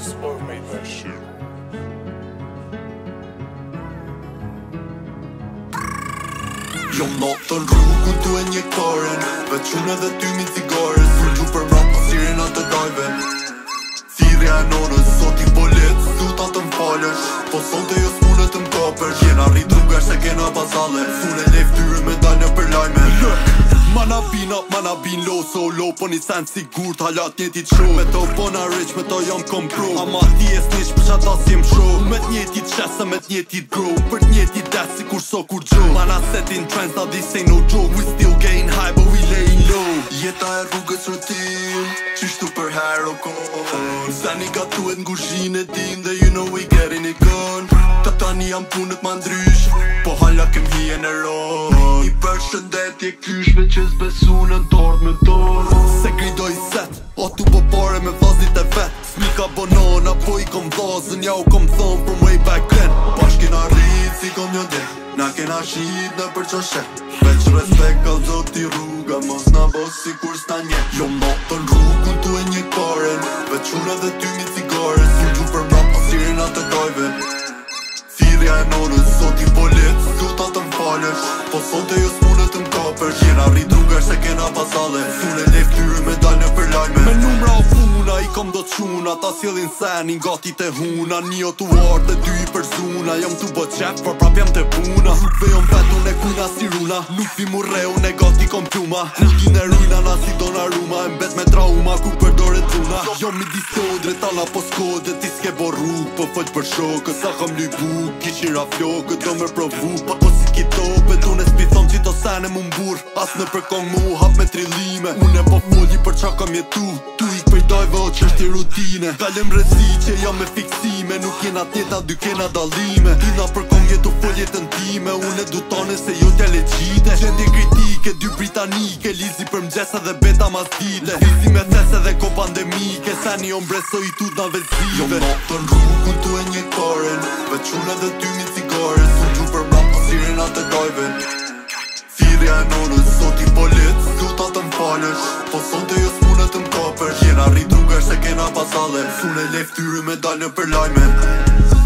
Spoil me the shoe. Jom notën rrugë ku të e një koren Veqënë edhe ty mi cigare Së një për mra pa sirin atë dajve Thirja e nonës Sot i bolet po Su ta të më falësh Po sot e jo s'punë të më kapër Jena rritë rrugër se kena bazale Sune Ma bin up, ma na bin low So low, po një cent sigur ti t'njeti t'shu Me to po na rich, me to jam kom pro Ama ti e s'nish, për qatë asim më shu Me t'njeti t'shesa, me t'njeti t'gro Për t'njeti death, si kur so kur gjo Ma na set in trends, now this ain't no joke We still gain high, but we laying low Jeta e rrugës rutin Qishtu për her o kon Zani gatu gatuet t'ngushin e din Dhe you know we getting it gone Ta tani jam punët ma ndrysh Po halla kem hi në ron Shëndetje kyshve që zbesu në tort me tort Se gridoj set, o tu po pare me vazit e vet Mi ka bonon, apo i kom vazën, ja u kom thonë për mëj back then Pashki na rritë, si kom një dhe, na kena shqit në për që shet Veç respekt ka zoti rruga, mos na bos si kur sta nje Jo më të në rrugun tu e një kore, veç dhe ty mi cigare Si gju për mrap, o po sirin atë dojve Thirja e nonës, sot i bolin po qera rri druga se kena pasale Fune lef tyre me dalë në përlajme Me numra o funa i kom do të quna Ta sjelin sen i gati të huna Një o të orë dhe dy i për zuna Jom të bë qepë për prap jam të puna Rukve jom vetu në kuna si runa Nuk fi mu reu në gati kom pjuma Rukin e rujna na si dona ruma Në me trauma ku përdore dhuna Jom mi di sodre tala po skode Ti s'ke bo rrug po fëq për shokë Sa kam lyj kishira flokë Do me provu, po ki tope Tune s'pi thom to sene mu mbur As në përkong mu hap me trillime Unë e po foli për qa kam jetu Tu i këpëjtoj vë që është i rutine Kalim rezi që jam me fiksime Nuk kena tjeta dy kena dalime Ti na përkong jetu foljet në time Unë e du tane se jo t'ja leqite Gjendje kritike, dy britanike Lizi për mgjese dhe beta mazdite Lizi me tese dhe ko pandemike Se një ombre i tu t'na vezive Jo më të në ku e një karen Vëqune dhe ty mi cigare Su Sonte jo s'punë të më kopër Jena rritë rrugër se kena pasale Sune lef tyru me dalë në për lajmen Sune lef tyru me për lajmen